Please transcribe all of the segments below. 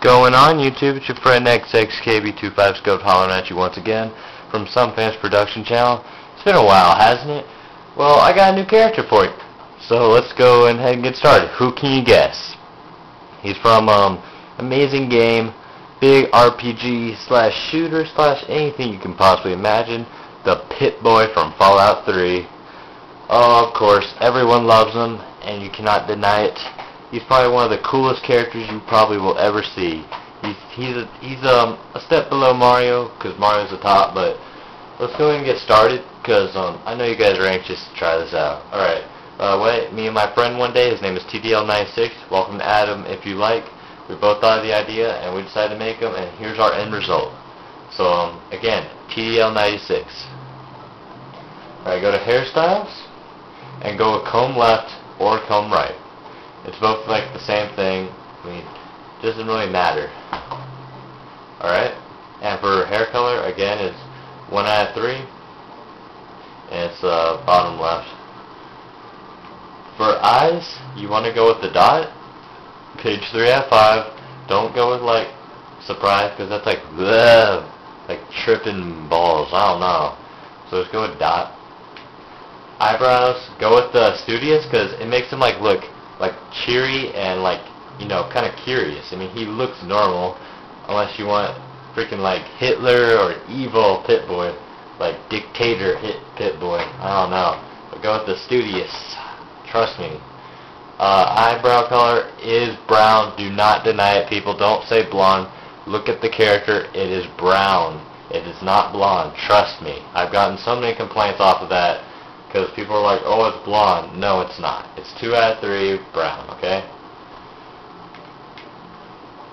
going on, YouTube? It's your friend XXKB25 Scope hollering at you once again from Some Famous Production Channel. It's been a while, hasn't it? Well, I got a new character for you. So let's go ahead and get started. Who can you guess? He's from um, Amazing Game, big RPG slash shooter slash anything you can possibly imagine. The Pip-Boy from Fallout 3. Oh, of course, everyone loves him, and you cannot deny it. He's probably one of the coolest characters you probably will ever see. He's he's a, he's um a step below Mario because Mario's the top. But let's go ahead and get started because um I know you guys are anxious to try this out. All right. Uh, wait, me and my friend one day. His name is TDL96. Welcome to Adam, if you like. We both thought of the idea and we decided to make him. And here's our end result. So um again, TDL96. All right, go to hairstyles and go with comb left or comb right. It's both like the same thing. I mean, it doesn't really matter. Alright? And for hair color, again, it's 1 out of 3. And it's uh, bottom left. For eyes, you want to go with the dot. Page 3 out of 5. Don't go with like surprise because that's like bleh, like tripping balls. I don't know. So just go with dot. Eyebrows, go with the studious because it makes them like look cheery and like you know kind of curious. I mean he looks normal unless you want freaking like Hitler or evil Pip-Boy, like dictator hit Pip-Boy. I don't know. But go with the studious. Trust me. Uh, eyebrow color is brown. Do not deny it, people. Don't say blonde. Look at the character. It is brown. It is not blonde. Trust me. I've gotten so many complaints off of that because people are like, oh, it's blonde. No, it's not. It's 2 out of 3 brown, okay?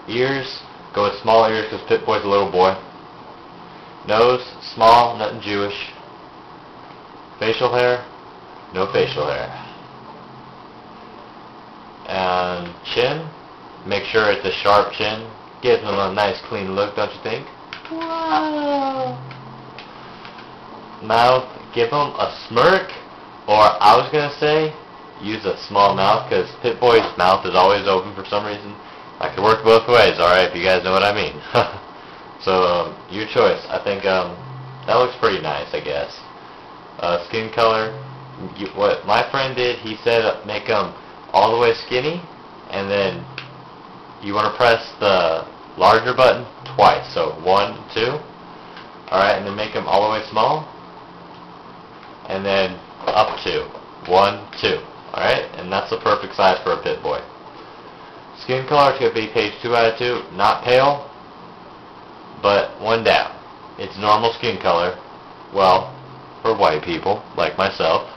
Ears, go with small ears because Pip-Boy's a little boy. Nose, small, nothing Jewish. Facial hair, no facial hair. And chin, make sure it's a sharp chin. Gives him a nice clean look, don't you think? Wow! Mouth, give him a smirk, or I was going to say, use a small mouth, because Pip-Boy's mouth is always open for some reason. I could work both ways, alright, if you guys know what I mean. so, um, your choice. I think um, that looks pretty nice, I guess. Uh, skin color, you, what my friend did, he said uh, make them all the way skinny, and then you want to press the larger button twice. So, one, two. Alright, and then make them all the way small and then up two. One, two. Alright? And that's the perfect size for a Pip-Boy. Skin color is going to be page 2 out of 2. Not pale, but one down. It's normal skin color. Well, for white people, like myself.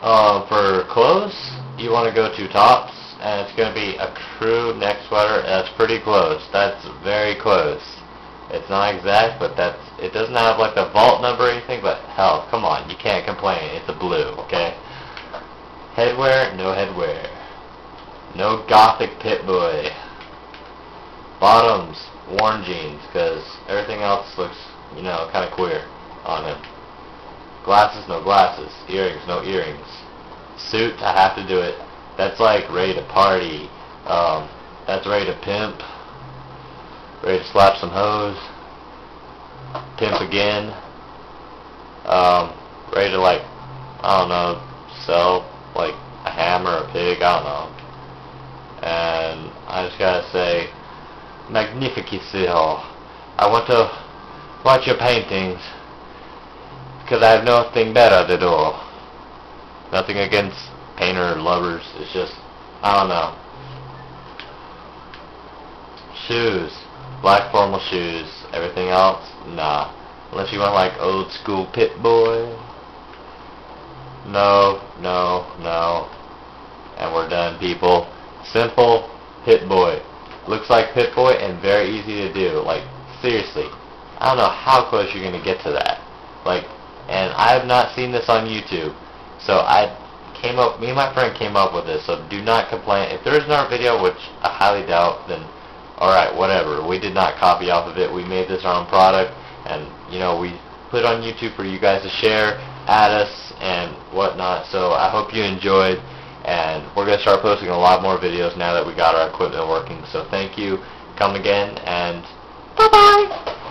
Uh, for clothes, you want to go to tops, and it's going to be a crew neck sweater. That's pretty close. That's very close. It's not exact, but that's it doesn't have like the vault number or anything, but hell, come on, you can't complain. It's a blue, okay? Headwear, no headwear. No gothic Pip-Boy. Bottoms, worn jeans, because everything else looks, you know, kind of queer on him. Glasses, no glasses. Earrings, no earrings. Suit, I have to do it. That's like ready to party. Um, that's ready to pimp. Ready to slap some hoes. Pimp again. Um, ready to like, I don't know, sell like a hammer, or a pig, I don't know. And I just gotta say, magnificio. I want to watch your paintings because I have nothing better to do. Nothing against painter lovers. It's just, I don't know. Shoes black formal shoes. Everything else, nah. Unless you want like old school pit boy. No, no, no. And we're done, people. Simple Pip-Boy. Looks like Pip-Boy and very easy to do. Like, seriously. I don't know how close you're going to get to that. Like, and I have not seen this on YouTube. So I came up, me and my friend came up with this, so do not complain. If there is another video, which I highly doubt, then alright, whatever. We did not copy off of it. We made this our own product, and, you know, we put it on YouTube for you guys to share, add us, and whatnot. So I hope you enjoyed, and we're going to start posting a lot more videos now that we got our equipment working. So thank you. Come again, and bye-bye!